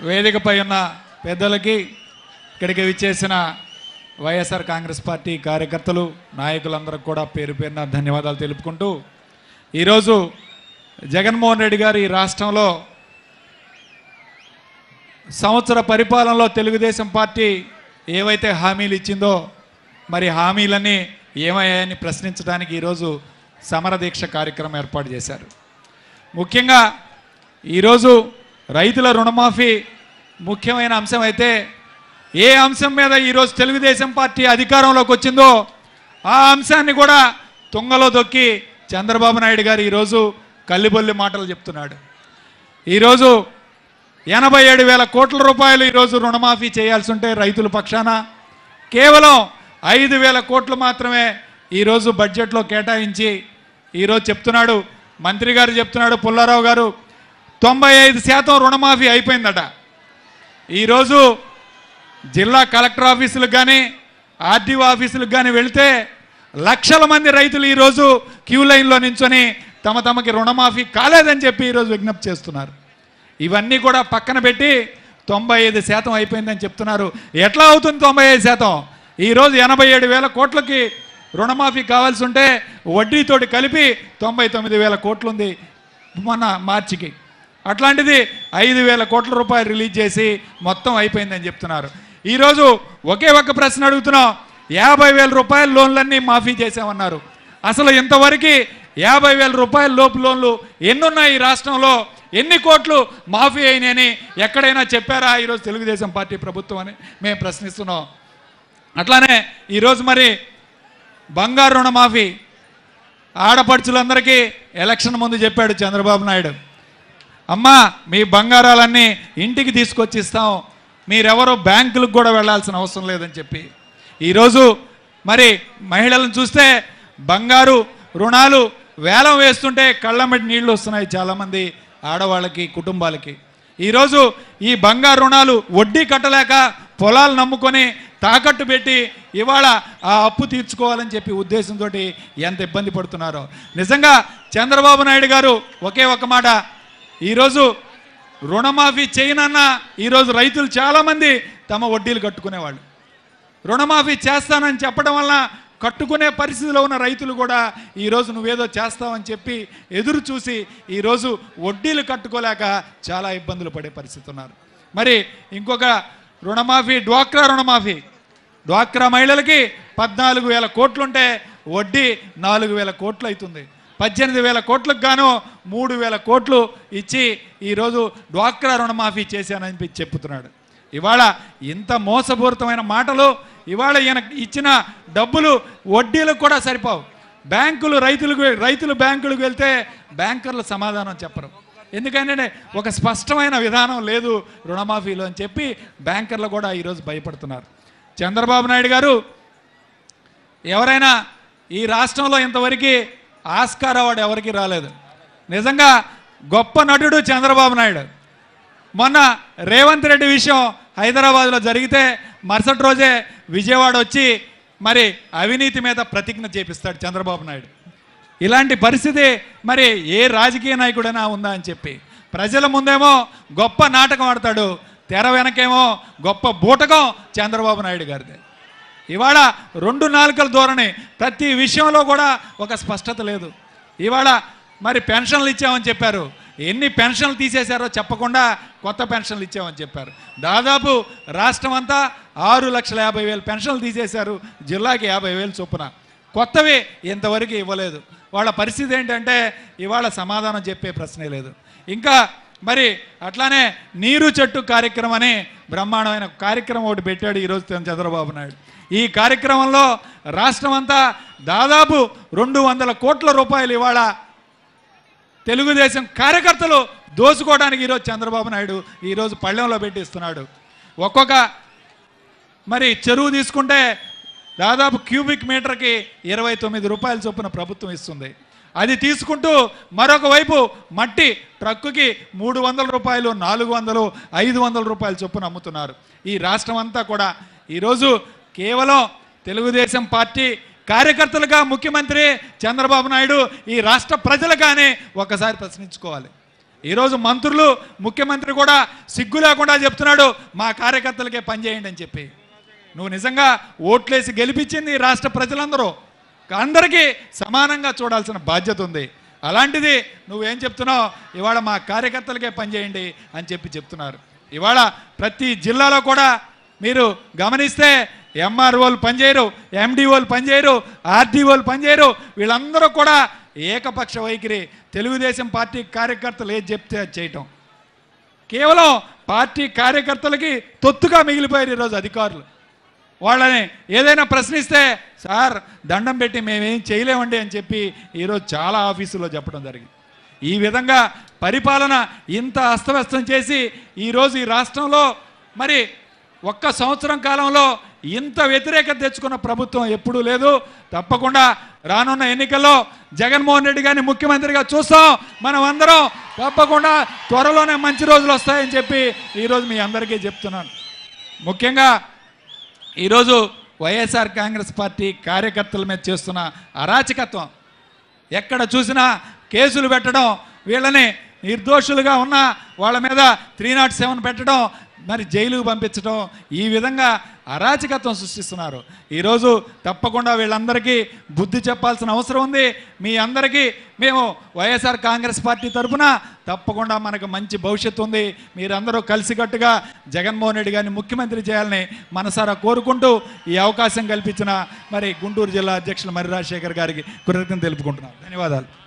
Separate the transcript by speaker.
Speaker 1: వేదికపై ఉన్న పెద్దలకి ఇక్కడికి విచ్చేసిన వైఎస్ఆర్ కాంగ్రెస్ పార్టీ కార్యకర్తలు నాయకులందరికీ కూడా పేరు పేరున ధన్యవాదాలు తెలుపుకుంటూ ఈరోజు జగన్మోహన్ రెడ్డి గారు ఈ రాష్ట్రంలో సంవత్సర పరిపాలనలో తెలుగుదేశం పార్టీ ఏవైతే హామీలు ఇచ్చిందో మరి హామీలన్నీ ఏమయ్యాయని ప్రశ్నించడానికి ఈరోజు సమర దీక్ష కార్యక్రమం ఏర్పాటు చేశారు. ముఖ్యంగా ఈరోజు రైతుల రుణమాఫీ ముఖ్యమైన అంశం అయితే ఏ అంశం మీద ఈరోజు తెలుగుదేశం పార్టీ అధికారంలోకి వచ్చిందో ఆ అంశాన్ని కూడా తుంగలో దొక్కి చంద్రబాబు నాయుడు గారు ఈరోజు కల్లిబొల్లి మాటలు చెప్తున్నాడు. ఈరోజు ఎనభై ఏడు వేల కోట్ల రూపాయలు ఈరోజు రుణమాఫీ చేయాల్సి ఉంటే రైతుల పక్షాన కేవలం ఐదు వేల కోట్లు మాత్రమే ఈరోజు బడ్జెట్లో కేటాయించి ఈరోజు చెప్తున్నాడు. మంత్రి గారు చెప్తున్నాడు పుల్లారావు గారు తొంభై ఐదు శాతం రుణమాఫీ అయిపోయిందట. ఈరోజు జిల్లా కలెక్టర్ ఆఫీసులకు కానీ ఆర్డీఓ ఆఫీసులకు కానీ వెళితే లక్షల మంది రైతులు ఈరోజు క్యూ లైన్లో నించొని తమ తమకి రుణమాఫీ కాలేదని చెప్పి ఈరోజు విజ్ఞప్తి చేస్తున్నారు. ఇవన్నీ కూడా పక్కన పెట్టి తొంభై ఐదు శాతం అయిపోయిందని చెప్తున్నారు. ఎట్లా అవుతుంది తొంభై ఐదు శాతం? ఈరోజు ఎనభై ఏడు వేల కోట్లకి రుణమాఫీ కావాల్సి ఉంటే వడ్డీతోటి కలిపి తొంభై తొమ్మిది వేల కోట్లుంది మొన్న మార్చికి. అట్లాంటిది ఐదు వేల కోట్ల రూపాయలు రిలీజ్ చేసి మొత్తం అయిపోయిందని చెప్తున్నారు. ఈరోజు ఒకే ఒక్క ప్రశ్న అడుగుతున్నాం. యాభై వేల రూపాయల లోన్లన్నీ మాఫీ చేసామన్నారు అసలు ఇంతవరకు యాభై వేల రూపాయల లోపు లోన్లు ఎన్నున్నాయి ఈ రాష్ట్రంలో? ఎన్ని కోట్లు మాఫీ అయినాయని ఎక్కడైనా చెప్పారా ఈరోజు తెలుగుదేశం పార్టీ ప్రభుత్వం అని మేము ప్రశ్నిస్తున్నాం. అట్లానే ఈరోజు మరి బంగారు రుణమాఫీ ఆడపడుచులందరికీ ఎలక్షన్ ముందు చెప్పాడు చంద్రబాబు నాయుడు. అమ్మా మీ బంగారాలన్నీ ఇంటికి తీసుకొచ్చి ఇస్తాం మీరెవరో బ్యాంకులకు కూడా వెళ్ళాల్సిన అవసరం లేదని చెప్పి. ఈరోజు మరి మహిళలను చూస్తే బంగారు రుణాలు వేలం వేస్తుంటే కళ్ళమ్మటి నీళ్ళు వస్తున్నాయి చాలామంది ఆడవాళ్ళకి కుటుంబాలకి. ఈరోజు ఈ బంగారు రుణాలు వడ్డీ కట్టలేక పొలాలు నమ్ముకొని తాకట్టు పెట్టి ఇవాళ ఆ అప్పు తీర్చుకోవాలని చెప్పి ఉద్దేశంతో ఎంత ఇబ్బంది పడుతున్నారో. నిజంగా చంద్రబాబు నాయుడు గారు ఒకే ఒక మాట ఈరోజు రుణమాఫీ చేయనన్నా ఈరోజు రైతులు చాలామంది తమ వడ్డీలు కట్టుకునేవాళ్ళు. రుణమాఫీ చేస్తానని చెప్పడం వల్ల కట్టుకునే పరిస్థితిలో ఉన్న రైతులు కూడా ఈరోజు నువ్వేదో చేస్తావని చెప్పి ఎదురు చూసి ఈరోజు వడ్డీలు కట్టుకోలేక చాలా ఇబ్బందులు పడే పరిస్థితి ఉన్నారు. మరి ఇంకొక రుణమాఫీ డ్వాక్రా రుణమాఫీ. డ్వాక్రా మహిళలకి పద్నాలుగు వేల కోట్లుంటే వడ్డీ నాలుగు వేల కోట్లు అవుతుంది పద్దెనిమిది వేల కోట్లకు గాను మూడు వేల కోట్లు ఇచ్చి ఈరోజు డ్వాక్రా రుణమాఫీ చేశానని చెప్తున్నాడు. చెప్పుతున్నాడు ఇవాళ ఇంత మోసపూరితమైన మాటలు ఇవాళ ఈయన ఇచ్చిన డబ్బులు వడ్డీలకు కూడా సరిపోవు. బ్యాంకులు రైతులకు రైతులు బ్యాంకులకు వెళ్తే బ్యాంకర్లు సమాధానం చెప్పరు. ఎందుకంటే ఒక స్పష్టమైన విధానం లేదు రుణమాఫీలో అని చెప్పి బ్యాంకర్లు కూడా ఈరోజు భయపడుతున్నారు. చంద్రబాబు నాయుడు గారు ఎవరైనా ఈ రాష్ట్రంలో ఇంతవరకు ఆస్కార్ అవార్డు ఎవరికి రాలేదు. నిజంగా గొప్ప నటుడు చంద్రబాబు నాయుడు. మొన్న రేవంత్ రెడ్డి విషయం హైదరాబాద్లో జరిగితే మరుసటి రోజే విజయవాడ వచ్చి మరి అవినీతి మీద ప్రతిజ్ఞ చేపిస్తాడు చంద్రబాబు నాయుడు. ఇలాంటి పరిస్థితి మరి ఏ రాజకీయ నాయకుడైనా ఉందా అని చెప్పి. ప్రజల ముందేమో గొప్ప నాటకం ఆడతాడు తెర వెనకేమో గొప్ప బూటకం చంద్రబాబు నాయుడు గారిది. ఇవాళ రెండు నాలుకల ధోరణి ప్రతి విషయంలో కూడా ఒక స్పష్టత లేదు. ఇవాళ మరి పెన్షన్లు ఇచ్చామని చెప్పారు. ఎన్ని పెన్షన్లు తీసేశారో చెప్పకుండా కొత్త పెన్షన్లు ఇచ్చామని చెప్పారు. దాదాపు రాష్ట్రం అంతా ఆరు లక్షల యాభై వేలు పెన్షన్లు తీసేశారు. జిల్లాకి యాభై వేలు చొప్పున. కొత్తవి ఇంతవరకు ఇవ్వలేదు. వాళ్ళ పరిస్థితి ఏంటంటే ఇవాళ సమాధానం చెప్పే ప్రశ్నే లేదు. ఇంకా మరి అట్లానే నీరు చెట్టు కార్యక్రమం అని బ్రహ్మాండమైన కార్యక్రమం ఒకటి పెట్టాడు ఈరోజు చంద్రబాబు నాయుడు. ఈ కార్యక్రమంలో రాష్ట్రం అంతా దాదాపు రెండు వందల కోట్ల రూపాయలు ఇవాళ తెలుగుదేశం కార్యకర్తలు దోసుకోవడానికి ఈరోజు చంద్రబాబు నాయుడు ఈరోజు పళ్ళెంలో పెట్టిస్తున్నాడు. ఒక్కొక్క మరి చెరువు తీసుకుంటే దాదాపు క్యూబిక్ మీటర్కి ఇరవై తొమ్మిది రూపాయల చొప్పున ప్రభుత్వం ఇస్తుంది. అది తీసుకుంటూ మరొక వైపు మట్టి ట్రక్కుకి మూడు వందల రూపాయలు నాలుగు వందలు ఐదు వందల రూపాయల చొప్పున అమ్ముతున్నారు. ఈ రాష్ట్రం అంతా కూడా ఈరోజు కేవలం తెలుగుదేశం పార్టీ కార్యకర్తలుగా ముఖ్యమంత్రి చంద్రబాబు నాయుడు ఈ రాష్ట్ర ప్రజలుగానే ఒకసారి ప్రశ్నించుకోవాలి. ఈరోజు మంత్రులు ముఖ్యమంత్రి కూడా సిగ్గు లేకుండా చెప్తున్నాడు మా కార్యకర్తలకే పనిచేయండి అని చెప్పి. నువ్వు నిజంగా ఓట్లేసి గెలిపించింది ఈ రాష్ట్ర ప్రజలందరూ. అందరికీ సమానంగా చూడాల్సిన బాధ్యత ఉంది. అలాంటిది నువ్వేం చెప్తున్నావు? ఇవాళ మా కార్యకర్తలకే పనిచేయండి అని చెప్పి చెప్తున్నారు. ఇవాళ ప్రతి జిల్లాలో కూడా మీరు గమనిస్తే ఎంఆర్ఓలు పనిచేయరు ఎండిఓలు పనిచేయరు ఆర్డీఓలు పనిచేయరు. వీళ్ళందరూ కూడా ఏకపక్ష వైఖరి. తెలుగుదేశం పార్టీ కార్యకర్తలు ఏది చెప్తే అది చేయటం. కేవలం పార్టీ కార్యకర్తలకి తొత్తుగా మిగిలిపోయారు ఈరోజు అధికారులు. వాళ్ళని ఏదైనా ప్రశ్నిస్తే సార్ దండం పెట్టి మేమేం చేయలేమండి అని చెప్పి ఈరోజు చాలా ఆఫీసుల్లో చెప్పడం జరిగింది. ఈ విధంగా పరిపాలన ఇంత అస్తవ్యస్తం చేసి ఈరోజు ఈ రాష్ట్రంలో మరి ఒక్క సంవత్సరం కాలంలో ఇంత వ్యతిరేకత తెచ్చుకున్న ప్రభుత్వం ఎప్పుడూ లేదు. తప్పకుండా రానున్న ఎన్నికల్లో జగన్మోహన్ రెడ్డి గారిని ముఖ్యమంత్రిగా చూస్తాం. మనం అందరం తప్పకుండా త్వరలోనే మంచి రోజులు వస్తాయని చెప్పి ఈరోజు మీ అందరికీ చెప్తున్నాను. ముఖ్యంగా ఈరోజు వైఎస్ఆర్ కాంగ్రెస్ పార్టీ కార్యకర్తల మీద చేస్తున్న అరాచకత్వం. ఎక్కడ చూసినా కేసులు పెట్టడం వీళ్ళని నిర్దోషులుగా ఉన్న వాళ్ళ మీద త్రీ నాట్ సెవెన్ పెట్టడం మరి జైలుకు పంపించడం ఈ విధంగా అరాచకత్వం సృష్టిస్తున్నారు. ఈరోజు తప్పకుండా వీళ్ళందరికీ బుద్ధి చెప్పాల్సిన అవసరం ఉంది. మీ అందరికీ మేము వైఎస్ఆర్ కాంగ్రెస్ పార్టీ తరఫున తప్పకుండా మనకు మంచి భవిష్యత్తు ఉంది. మీరందరూ కలిసికట్టుగా జగన్మోహన్ రెడ్డి గారిని ముఖ్యమంత్రి చేయాలని మనసారా కోరుకుంటూ ఈ అవకాశం కల్పించిన మరి గుంటూరు జిల్లా అధ్యక్షులు మర్రి రాజశేఖర్ గారికి కృతజ్ఞత తెలుపుకుంటున్నాను. ధన్యవాదాలు.